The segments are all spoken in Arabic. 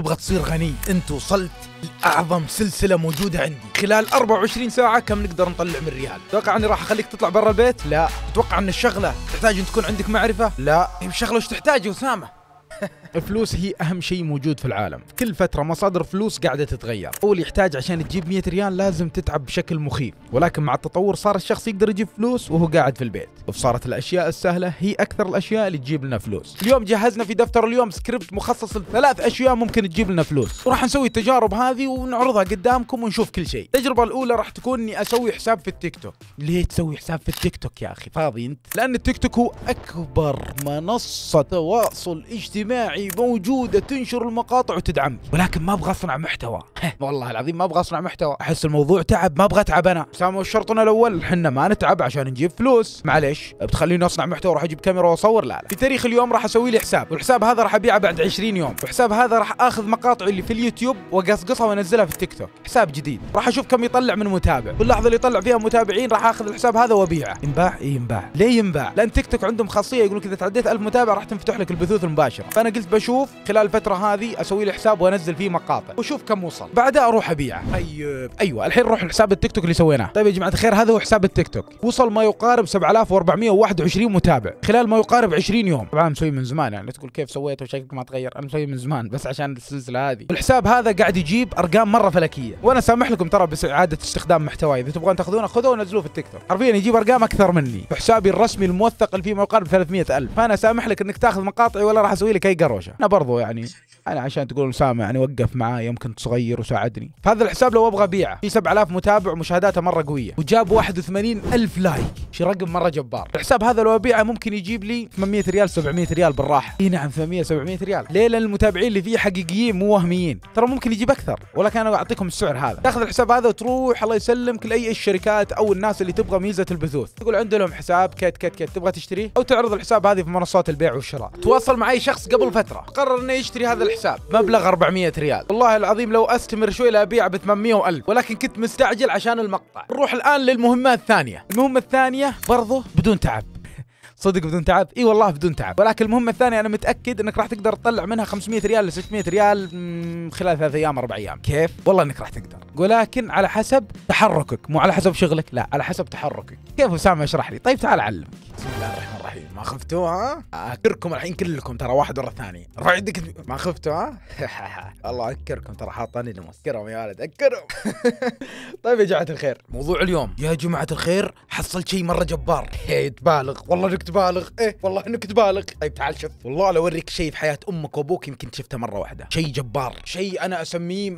تبغى تصير غني؟ انت وصلت لأعظم سلسلة موجودة عندي. خلال 24 ساعة كم نقدر نطلع من ريال تتوقع أني راح أخليك تطلع برا البيت؟ لا. تتوقع أن الشغلة تحتاج أن تكون عندك معرفة؟ لا. هي الشغله وش تحتاج يا أسامة؟ الفلوس هي أهم شيء موجود في العالم. كل فترة مصادر الفلوس قاعدة تتغير. أول يحتاج عشان تجيب 100 ريال لازم تتعب بشكل مخيف. ولكن مع التطور صار الشخص يقدر يجيب فلوس وهو قاعد في البيت. وصارت الأشياء السهلة هي أكثر الأشياء اللي تجيب لنا فلوس. اليوم جهزنا في دفتر اليوم سكريبت مخصص لثلاث أشياء ممكن تجيب لنا فلوس. وراح نسوي التجارب هذه ونعرضها قدامكم ونشوف كل شيء. التجربة الأولى راح تكون إني أسوي حساب في التيك توك. ليه تسوي حساب في التيك توك يا أخي؟ فاضي أنت؟ لأن التيك توك هو أكبر منصة تواصل اجتماعي. موجودة تنشر المقاطع وتدعم. ولكن ما أبغى أصنع محتوى. والله العظيم ما أبغى أصنع محتوى. أحس الموضوع تعب ما أبغى أتعب أنا. سامو شرطنا الأول؟ إحنا ما نتعب عشان نجيب فلوس. معليش. بتخليني أصنع محتوى راح أجيب كاميرا وأصور؟ لا لا. في تاريخ اليوم راح أسوي لي حساب. والحساب هذا راح أبيعه بعد 20 يوم. والحساب هذا راح آخذ مقاطع اللي في اليوتيوب وأقصقصها وأنزلها في التيك توك. حساب جديد. راح أشوف كم يطلع من متابع. واللحظة اللي يطلع فيها متابعين راح آخذ الحساب هذا وأبيعه. ينباع؟ اي ينباع. ليه ينباع؟ لأن تيك توك عندهم خاصية يقول لك إذا تعديت 1000 متابع راح تنفتح لك البثوث المباشرة. فانا قلت بشوف خلال الفترة هذه أسوي لي حساب وأنزل فيه مقاطع. وشوف كم وصل. بعدها أروح أبيعه. طيب. أيوه الحين نروح لحساب التيك توك اللي سويناه. طيب يا جماعة الخير هذا هو حساب التيك توك. وصل ما يقارب 7421 متابع. خلال ما يقارب 20 يوم. طبعا مسوي من زمان يعني تقول كيف سويته وشكلك ما تغير. أنا مسوي من زمان بس عشان السلسلة هذه. الحساب هذا قاعد يجيب أرقام مرة فلكية. وأنا سامح لكم ترى بس اعاده استخدام محتواي إذا تبغون تاخذونه خذوه ونزلوه في التيك توك. حرفيا يجيب أرقام أكثر مني. وحسابي الرسمي الموثق اللي فيه ما يقارب 300000 فأنا سامح لك إنك تاخذ مقاطعي ولا راح أسوي لك اي قروشه. أنا برضو يعني أنا عشان تقول سامع يعني وقف معاي يمكن صغير وساعدني. فهذا الحساب لو أبغى أبيعه. في 7000 متابع ومشاهداته مرة قوية. وجاب 81 ألف لايك. شي رقم مرة جبار. الحساب هذا لو أبيعه ممكن يجيب لي 800 ريال 700 ريال بالراحة. إي نعم 800 700 ريال. ليه لأن المتابعين اللي فيه حقيقيين مو وهميين ترى ممكن يجيب أكثر. ولكن أنا أعطيكم السعر هذا. تاخذ الحساب هذا وتروح الله يسلمك لاي الشركات أو الناس اللي تبغى ميزة البثوث. تقول عندهم حساب كت كت كت تبغى تشتريه أو تعرض الحساب هذه في منصات البيع والشراء. تواصل مع أي شخص قبل فترة. قرر إنه يشتري هذا الحساب. مبلغ 400 ريال. والله العظيم لو أستمر شوي لابيعه ب 800 وألف. ولكن كنت مستعجل عشان المقطع. نروح الآن للمهمه الثانية. المهمة الثانية برضه بدون تعب. صدق بدون تعب؟ إي والله بدون تعب. ولكن المهمة الثانية أنا متأكد إنك راح تقدر تطلع منها 500 ريال ل 600 ريال خلال ثلاث أيام أربع أيام. كيف؟ والله إنك راح تقدر. ولكن على حسب تحركك. مو على حسب شغلك لا على حسب تحركك. كيف أسامة اشرح لي؟ طيب تعال أعلمك. بسم الله الرحمن الرحيم ما خفتوا ها؟ اذكركم الحين كلكم ترى واحد ورا الثاني. رفع يدك. ما خفتوا ها؟ الله اذكركم ترى حاطني نمس اذكرهم يا ولد اذكرهم طيب يا جماعة الخير موضوع اليوم. يا جماعة الخير حصلت شيء مرة جبار. إيه تبالغ. والله إنك تبالغ. إيه والله إنك تبالغ. طيب تعال شوف. والله لو أوريك شيء في حياة أمك وأبوك يمكن شفته مرة واحدة. شيء جبار. شيء أنا أسميه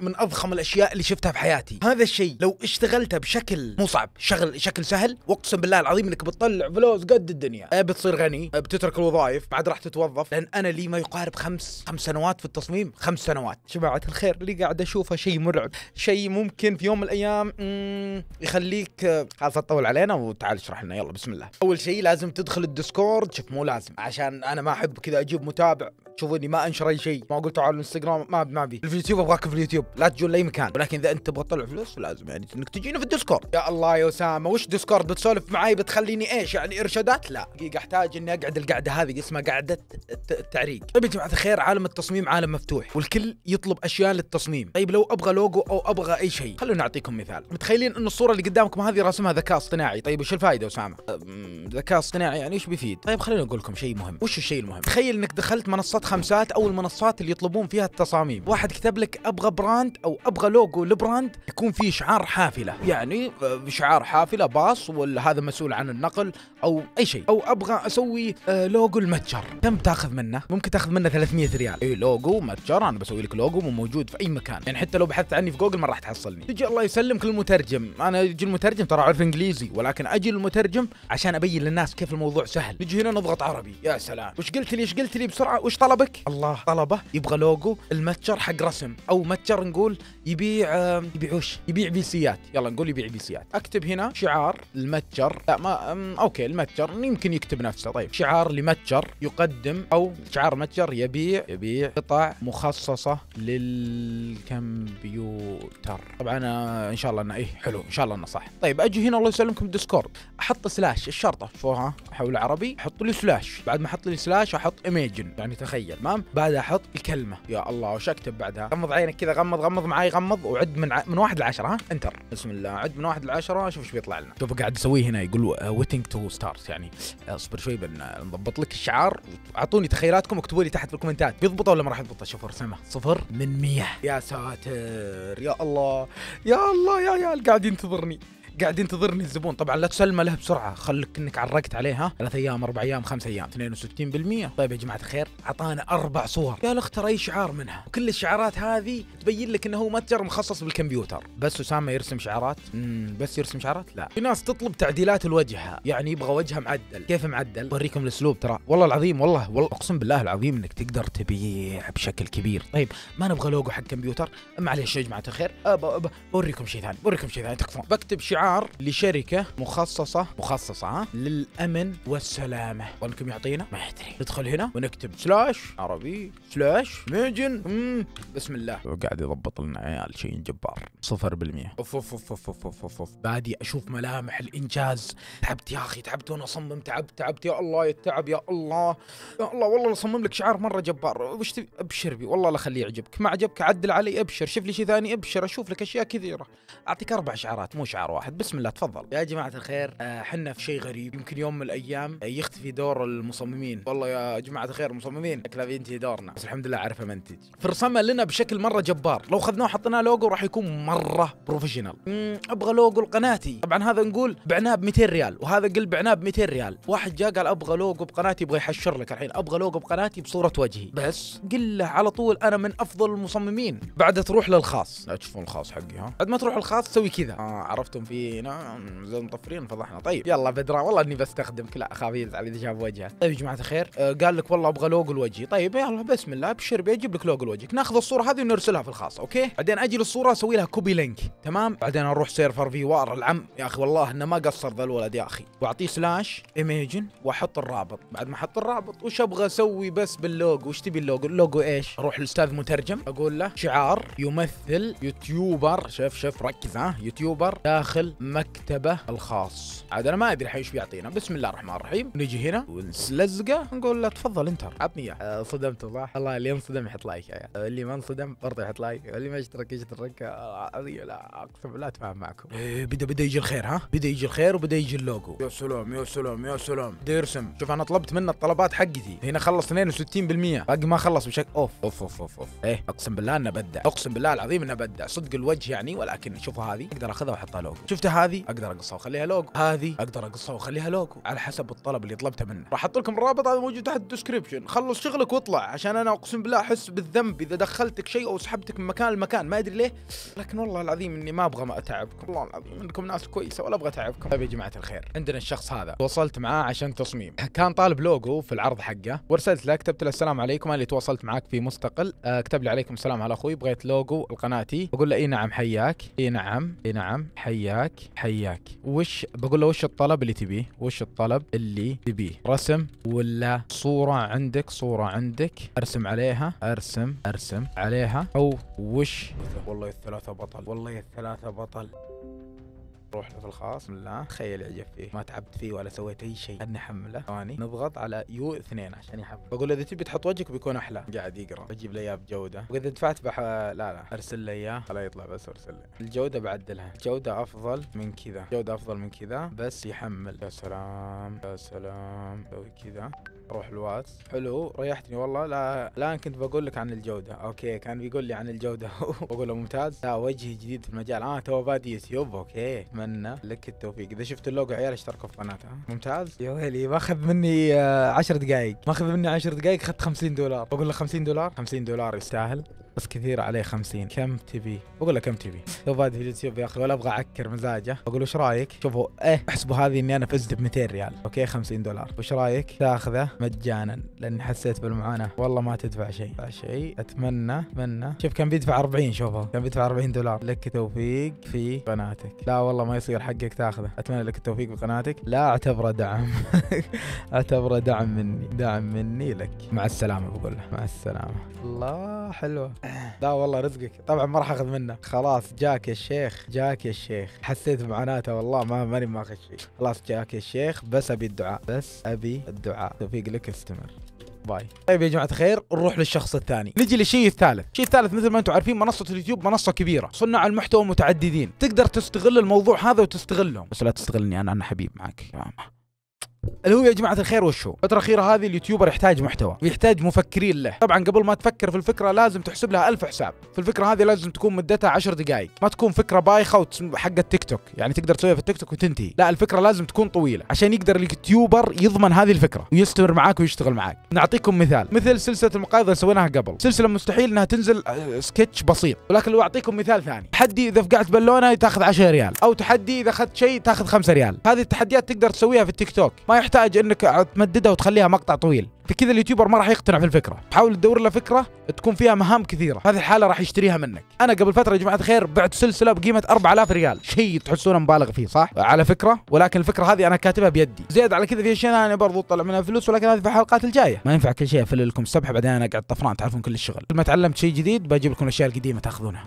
من أضخم الأشياء اللي شفتها في حياتي. هذا الشيء لو اشتغلته بشكل مو صعب. شغل شكل سهل. وأقسم بالله العظيم إنك بتطلع فلوس قد الدنيا. بتصير غني أه بتترك الوظائف بعد راح تتوظف. لأن أنا لي ما يقارب خمس خمس سنوات في التصميم. خمس سنوات. جماعة الخير اللي قاعد أشوفه شيء مرعب. شيء ممكن في يوم من الأيام يخليك خلاص تطول علينا وتعال اشرح لنا. يلا بسم الله. أول شيء لازم تدخل الديسكورد. شوف مو لازم. عشان أنا ما أحب كذا أجيب متابع. تشوفوني ما أنشر أي شيء. ما قلت على الإنستغرام. ما ما أبي. اليوتيوب أبغاك في اليوتيوب. لا تجون لأي مكان. ولكن إذا أنت تبغى تطلع فلوس لازم يعني إنك تجينا في الديسكورد. يا الله يا أسامة وش ديسكورد بتسولف معي بتخليني إيش؟ يعني إرشادات؟ لا. دقيقه أحتاج إني أقعد القعدة هذه اسمها قعدة التعريق. طيب يا جماعة الخير عالم التصميم عالم مفتوح والكل يطلب أشياء للتصميم. طيب لو أبغى لوجو أو أبغى أي شيء خلونا نعطيكم مثال. متخيلين إن الصورة اللي قدامكم هذه راسمها ذكاء اصطناعي؟ طيب وش الفائده أسامة؟ ذكاء اصطناعي يعني إيش بيفيد؟ طيب خليني أقول لكم شيء مهم. وش الشيء المهم؟ تخيل إنك دخلت منصات خمسات أو المنصات اللي يطلبون فيها التصاميم. واحد كتب لك أبغى brand أو أبغى logo ل brand يكون فيه شعار حافلة. يعني شعار حافلة باص ولا هذا مسؤول عن النقل أو أي شيء. أو أبغى أسوي لوجو المتجر. كم تاخذ منه؟ ممكن تاخذ منه 300 ريال. اي لوجو متجر. أنا بسوي لك لوجو موجود في أي مكان. يعني حتى لو بحثت عني في جوجل ما راح تحصلني. تجي الله يسلمك للمترجم أنا أجي المترجم ترى أعرف إنجليزي ولكن أجي للمترجم عشان أبين للناس كيف الموضوع سهل. نجي هنا نضغط عربي. يا سلام. وش قلت لي؟ إيش قلت لي بسرعة؟ وش طلبك؟ الله طلبه. يبغى لوجو المتجر حق رسم. أو متجر نقول يبيع يبيع وش؟ يبيع فيسيات يلا نقول يبيع فيسيات أكتب هنا شعار المتجر. لا ما okay المتجر. يمكن يكتب نفسه. طيب شعار لمتجر يقدم أو شعار متجر يبيع يبيع قطع مخصصة للكمبيوتر. طبعا إن شاء الله إنه إيه حلو إن شاء الله إنه صح. طيب أجي هنا الله يسلمكم الديسكورد أحط slash الشرطة. شوفها أحول عربي أحط لي slash. بعد ما أحط لي slash أحط imagine يعني تخيل تمام؟ بعدها أحط الكلمة. يا الله وش أكتب بعدها؟ غمض عينك كذا غمض غمض معي غمض وعد من ع... من واحد لعشرة ها؟ enter بسم الله. عد من واحد لعشرة شوف إيش بيطلع لنا. شوف قاعد يسويه هنا يقول waiting to start يعني أصبر شوي بنضبط لك الشعار. أعطوني تخيلاتكم واكتبوا لي تحت في الكومنتات. بيضبطه ولا ما راح يضبطه شوفوا رسمه صفر من مية. يا ساتر. يا الله. يا الله يا عيال قاعد ينتظرني. قاعد ينتظرني الزبون. طبعا لا تسلمه له بسرعة. خلك إنك عرقت عليها ثلاث أيام أربع أيام خمس أيام. 62% طيب يا جماعة الخير أعطانا أربع صور. قال اختر أي شعار منها. وكل الشعارات هذه تبين لك إنه هو متجر مخصص بالكمبيوتر. بس أسامة يرسم شعارات؟ بس يرسم شعارات؟ لا. في ناس تطلب تعديلات الوجه. يعني يبغى وجهه معدل. كيف معدل؟ اوريكم الأسلوب ترى. والله العظيم والله والله أقسم بالله العظيم إنك تقدر تبيع بشكل كبير. طيب ما نبغى لوجو حق كمبيوتر؟ معليش يا جماعة الخير. بوريكم شيء ثاني. بوريكم شيء ثاني. تكفون. بكتب شعار لشركة مخصصة مخصصة ها؟ للأمن والسلامة. وانكم يعطينا؟ ما يدري ندخل هنا ونكتب slash عربي slash imagine مم. بسم الله. وقاعد يضبط لنا عيال شيء جبار. صفر بالمية. أوف أوف أوف أوف أوف أوف, أوف. بادي أشوف ملامح الإنجاز. تعبت يا أخي تعبت وأنا أصمم تعبت تعبت. يا الله يا التعب يا الله. يا الله والله أصمم لك شعار مرة جبار. وش تبي؟ أبشر بي. والله لا خليه يعجبك. ما عجبك عدل علي أبشر. شوف لي شيء ثاني أبشر. أشوف لك أشياء كثيرة. أعطيك أربع شعارات مو شعار واحد. بسم الله تفضل. يا جماعة الخير آه، حنا في شيء غريب. يمكن يوم من الأيام آه، يختفي دور المصممين. والله يا جماعة الخير مصممين اكلا بينتهي دورنا. بس الحمد لله عارفة منتج فرسمه لنا بشكل مرة جبار. لو اخذناه وحطيناه لوجو راح يكون مرة professional أبغى لوجو لقناتي طبعا هذا نقول بعناه ب 200 ريال وهذا قل بعناه ب 200 ريال. واحد جاء قال أبغى لوجو بقناتي يبغى يحشر لك الحين. أبغى لوجو بقناتي بصورة وجهي. بس. قل له على طول أنا من أفضل المصممين. بعد تروح للخاص. لا تشوفون الخاص حقي ها؟ بعد ما تروح الخاص تسوي كذا. آه عرفتم فينا. زي المطفرين فضحنا. طيب. يلا بدران والله إني بستخدمك لا اخاف يزعل اذا شاف وجهه. طيب يا جماعة الخير آه قال لك والله أبغى لوجو لوجهي طيب يلا بسم الله أبشر بيجيب لك لوجو لوجهك ناخذ الصورة هذه ونرسلها في الخاص okay؟ بعدين أجي للصورة أسوي لها copy link تمام؟ بعدين أروح server في وار العم. يا أخي والله إنه ما قصر ذا الولد يا أخي. وأعطيه slash imagine وأحط الرابط. بعد ما أحط الرابط وش أبغى أسوي بس باللوجو؟ وش تبي اللوجو؟ اللوجو إيش؟ أروح الاستاذ مترجم أقول له شعار يمثل YouTuber. شوف شوف ركز ها YouTuber داخل مكتبه الخاص. عاد أنا ما أدري إيش بيعطينا. بسم الله الرحمن الرحيم. نجي هنا ونلزقه نقول له تفضل enter. عطني إياه. أه، صدمت صح؟ الله اللي انصدم يحط like. اللي ما انصدم برضه يحط like. واللي ما اشترك يشترك. أه، لا أقسم بالله أتفاهم معكم. إيه بدا بدا يجي الخير ها؟ بدا يجي الخير وبدا يجي اللوجو. يا سلام يا سلام يا سلام. بدا يرسم شوف أنا طلبت منه الطلبات حقتي. هنا خلص 62% باقي ما خلص بشكل أوف. أوف أوف أوف, أوف. إيه أقسم بالله انه بدع. أقسم بالله العظيم انه بدع. صدق الوجه يعني ولكن شوفوا هذه. أقدر أخذها وأحطها لوجو. شفتها هذه؟ أقدر أقصها وأخليها لوجو. هذه؟ أقدر أقصها وأخليها لوجو. على حسب الطلب اللي طلبته منه راح أحط لكم الرابط هذا موجود تحت ال description خلص شغلك واطلع عشان أنا أقسم بالله أحس بالذنب إذا دخلتك شيء أو سحبتك من مكان لمكان. ما أدري ليه لكن والله العظيم إني ما أبغى ما أتعبكم. والله العظيم إنكم ناس كويسة ولا أبغى أتعبكم. طيب يا جماعة الخير عندنا الشخص هذا. وصلت معاه عشان تصميم. كان طالب لوجو في العرض حقه. وارسلت له كتبت له السلام عليكم اللي تواصلت معاك في مستقل. آه كتب لي عليكم السلام على أخوي بغيت لوجو لقناتي بقول له إي نعم حياك. إي نعم إي نعم حياك حياك. وش بقول له وش الطلب اللي تبيه؟ وش الطلب اللي تبيه؟ رسم ولا صورة عندك؟ صورة عندك أرسم عليها أرسم أرسم عليها. أو وش؟ والله الثلاثة بطل. والله الثلاثة بطل. روح في الخاص بسم الله. تخيل يعجب فيه. ما تعبت فيه ولا سويت أي شيء. خلني أحمله. ثواني. نضغط على U اثنين عشان يحمل بقول إذا تبي تحط وجهك بيكون أحلى. قاعد يقرأ. بجيب له إياه بجودة. وإذا دفعت بح لا لا. أرسل له إياه. خلا يطلع بس أرسل له. الجودة بعدلها. الجوده أفضل من كذا. جودة أفضل من كذا. بس يحمل. يا سلام. يا سلام. سوي كذا. روح الواتس حلو ريحتني والله. لا الآن كنت بقول لك عن الجودة. okay كان بيقول لي عن الجودة. بقول له ممتاز. لا وجهي جديد في المجال. آه توه بادي يوتيوب. okay اتمنى لك التوفيق. إذا شفت اللوجو عيال اشتركوا في قناته؟ ممتاز. يا ويلي ماخذ مني 10 دقائق ماخذ مني 10 دقائق اخذت 50 دولار. بقول له 50 دولار؟ 50 دولار يستاهل. بس كثير عليه 50 كم تبي؟ بقول له كم تبي؟ توه بادي في اليوتيوب يا أخي ولا أبغى أعكر مزاجه. بقول إيش رأيك؟ شوفوا إيه احسبوا هذه إني أنا فزت ب 200 ريال. okay 50 دولار. وش رأيك تاخذه مجانا؟ لأني حسيت بالمعاناة. والله ما تدفع شيء. تدفع شيء. أتمنى أتمنى. شوف كان بيدفع؟ 40 شوفوا كان بيدفع؟ 40 دولار. لك توفيق في قناتك. لا والله ما يصير حقك تاخذه. أتمنى لك التوفيق بقناتك لا أعتبره دعم. أعتبره دعم مني. دعم مني لك. مع السلامة بقول له. مع السلامة. الله حلوة. لا والله رزقك. طبعا ما راح أخذ منه. خلاص جاك يا الشيخ جاك يا الشيخ حسيت بمعاناته والله ما ماني ماخذ شيء. خلاص جاك يا الشيخ بس أبي الدعاء بس أبي الدعاء. توفيق لك استمر. bye. طيب يا جماعة الخير نروح للشخص الثاني. نجي للشيء الثالث. الشيء الثالث مثل ما أنتم عارفين منصة اليوتيوب منصة كبيرة. صناع المحتوى متعددين. تقدر تستغل الموضوع هذا وتستغلهم. بس لا تستغلني أنا أنا حبيب معك. يا ماما اللي هو يا جماعة الخير وشو؟ الفترة الأخيرة هذه ال YouTuber يحتاج محتوى ويحتاج مفكرين له. طبعا قبل ما تفكر في الفكرة لازم تحسب لها ألف حساب. في الفكرة هذه لازم تكون مدتها 10 دقائق ما تكون فكرة بايخة حق التيك توك. يعني تقدر تسويها في التيك توك وتنتهي. لا الفكرة لازم تكون طويلة عشان يقدر ال YouTuber يضمن هذه الفكرة ويستمر معاك ويشتغل معاك. نعطيكم مثال. مثل سلسلة المقايضة اللي سويناها قبل. سلسلة مستحيل إنها تنزل آه، سكتش بسيط. ولكن لو أعطيكم مثال ثاني. تحدي إذا فقعت بالونة تاخذ 10 ريال. أو تحدي إذا أخذت شيء تاخذ 5 ريال. هذه التحديات تقدر تسويها في التيك توك. ما يحتاج إنك تمددها وتخليها مقطع طويل. بكذا ال YouTuber ما راح يقتنع في الفكرة. حاول تدور له فكرة تكون فيها مهام كثيرة. هذه الحالة راح يشتريها منك. أنا قبل فترة يا جماعة الخير بعت سلسلة بقيمة 4000 ريال. شيء تحسونه مبالغ فيه صح؟ على فكرة ولكن الفكرة هذه أنا كاتبها بيدي. زيادة على كذا في أشياء ثانية برضو طلع منها فلوس ولكن هذه في الحلقات الجاية. ما ينفع كل شيء افل لكم السبحه بعدين أنا اقعد طفران تعرفون كل الشغل. كل ما تعلمت شيء جديد بجيب لكم الأشياء القديمة تأخذونها.